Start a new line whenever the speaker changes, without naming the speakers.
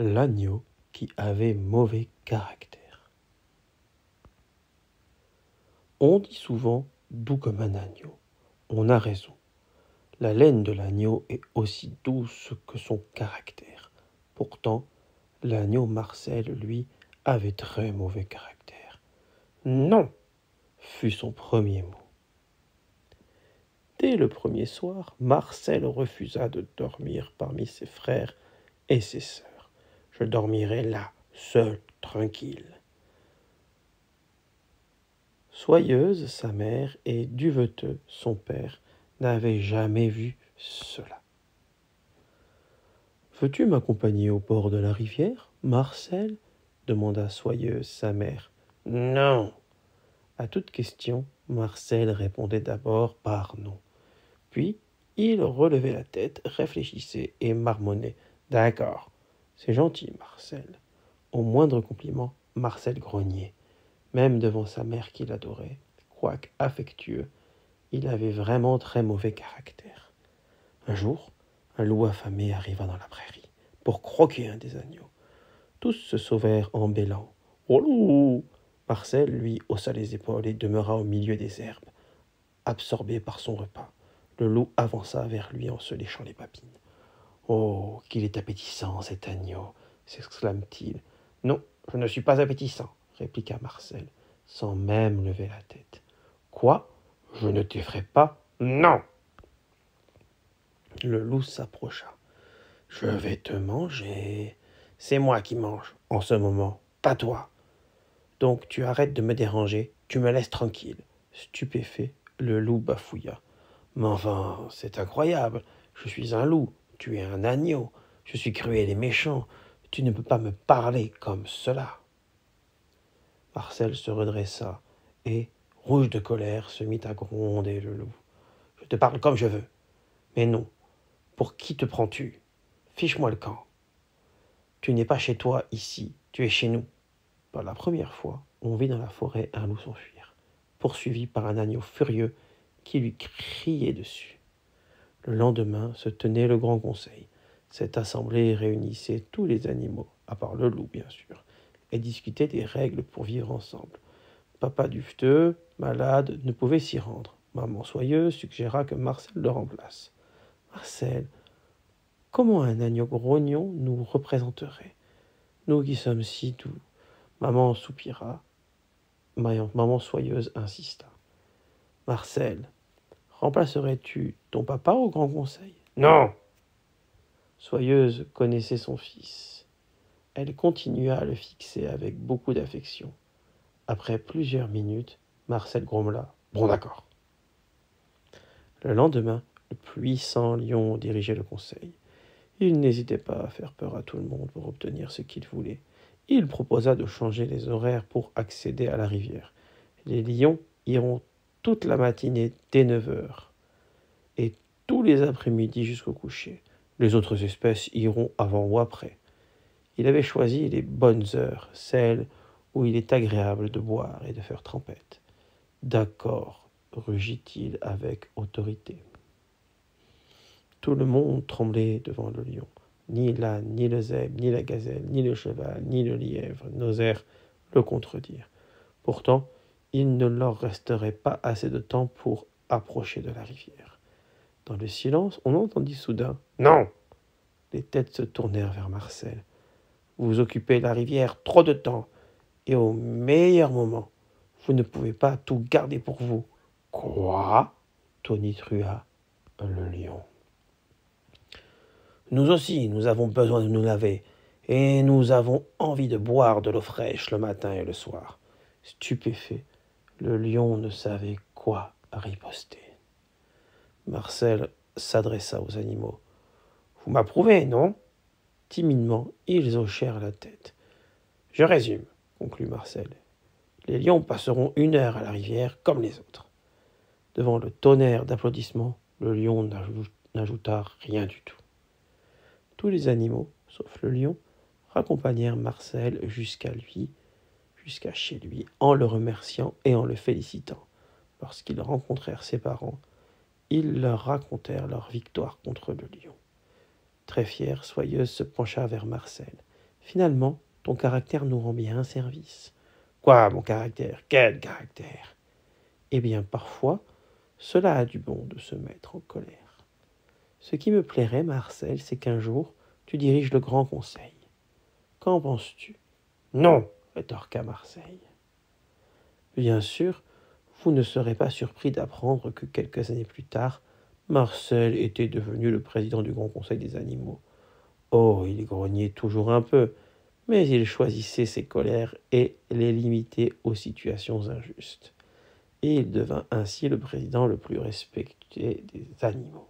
l'agneau qui avait mauvais caractère. On dit souvent doux comme un agneau. On a raison. La laine de l'agneau est aussi douce que son caractère. Pourtant, l'agneau Marcel, lui, avait très mauvais caractère. Non, fut son premier mot. Dès le premier soir, Marcel refusa de dormir parmi ses frères et ses sœurs. Je dormirai là, seul, tranquille. Soyeuse, sa mère, et Duveteux, son père, n'avaient jamais vu cela. Veux-tu m'accompagner au bord de la rivière, Marcel? demanda Soyeuse sa mère. Non. À toute question, Marcel répondait d'abord par non. Puis il relevait la tête, réfléchissait et marmonnait. D'accord, c'est gentil, Marcel. Au moindre compliment, Marcel grognait. Même devant sa mère qu'il adorait, quoique affectueux, il avait vraiment très mauvais caractère. Un jour, un loup affamé arriva dans la prairie pour croquer un des agneaux. Tous se sauvèrent en bêlant. Oh loup Marcel, lui, haussa les épaules et demeura au milieu des herbes, absorbé par son repas. Le loup avança vers lui en se léchant les papines. Oh, qu'il est appétissant, cet agneau s'exclame-t-il. Non, je ne suis pas appétissant, répliqua Marcel, sans même lever la tête. Quoi? Je ne t'effraie pas? Non Le loup s'approcha. Je vais te manger. C'est moi qui mange en ce moment, pas toi. Donc tu arrêtes de me déranger, tu me laisses tranquille. Stupéfait, le loup bafouilla. Mais enfin, c'est incroyable. Je suis un loup, tu es un agneau. Je suis cruel et méchant. Tu ne peux pas me parler comme cela. Marcel se redressa et, rouge de colère, se mit à gronder le loup. Je te parle comme je veux. Mais non. Pour qui te prends-tu? Fiche-moi le camp. Tu n'es pas chez toi ici, tu es chez nous. Pour la première fois, on vit dans la forêt un loup s'enfuir, poursuivi par un agneau furieux qui lui criait dessus. Le lendemain se tenait le grand conseil. Cette assemblée réunissait tous les animaux, à part le loup bien sûr, et discutait des règles pour vivre ensemble. Papa dufteux, malade, ne pouvait s'y rendre. Maman soyeuse suggéra que Marcel le remplace. Marcel, comment un agneau grognon nous représenterait? Nous qui sommes si doux. Maman soupira. Maman soyeuse insista. Marcel, remplacerais-tu ton papa au grand conseil? Non. Soyeuse connaissait son fils. Elle continua à le fixer avec beaucoup d'affection. Après plusieurs minutes, Marcel grommela. Bon d'accord. Le lendemain, le puissant lion dirigeait le conseil. Il n'hésitait pas à faire peur à tout le monde pour obtenir ce qu'il voulait. Il proposa de changer les horaires pour accéder à la rivière. Les lions iront toute la matinée dès 9 heures et tous les après-midi jusqu'au coucher. Les autres espèces iront avant ou après. Il avait choisi les bonnes heures, celles où il est agréable de boire et de faire trempette. D'accord, rugit-il avec autorité. Tout le monde tremblait devant le lion. Ni l'âne, ni le zèbre, ni la gazelle, ni le cheval, ni le lièvre n'osèrent le contredire. Pourtant, il ne leur resterait pas assez de temps pour approcher de la rivière. Dans le silence, on entendit soudain Non Les têtes se tournèrent vers Marcel. Vous occupez la rivière trop de temps, et au meilleur moment, vous ne pouvez pas tout garder pour vous. Quoi? Tonitra le lion. Nous aussi, nous avons besoin de nous laver, et nous avons envie de boire de l'eau fraîche le matin et le soir. Stupéfait, le lion ne savait quoi riposter. Marcel s'adressa aux animaux. Vous m'approuvez, non? Timidement, ils hochèrent la tête. Je résume, conclut Marcel. Les lions passeront une heure à la rivière comme les autres. Devant le tonnerre d'applaudissements, le lion n'ajouta rien du tout. Tous les animaux, sauf le lion, raccompagnèrent Marcel jusqu'à lui jusqu'à chez lui en le remerciant et en le félicitant. Lorsqu'ils rencontrèrent ses parents, ils leur racontèrent leur victoire contre le lion. Très fière, Soyeuse se pencha vers Marcel. Finalement, ton caractère nous rend bien un service. Quoi, mon caractère? Quel caractère? Eh bien, parfois, cela a du bon de se mettre en colère. Ce qui me plairait, Marcel, c'est qu'un jour, tu diriges le grand conseil. Qu'en penses-tu?
Non,
rétorqua Marseille. Bien sûr, vous ne serez pas surpris d'apprendre que quelques années plus tard, Marcel était devenu le président du Grand Conseil des animaux. Oh, il grognait toujours un peu, mais il choisissait ses colères et les limitait aux situations injustes. Et il devint ainsi le président le plus respecté des animaux.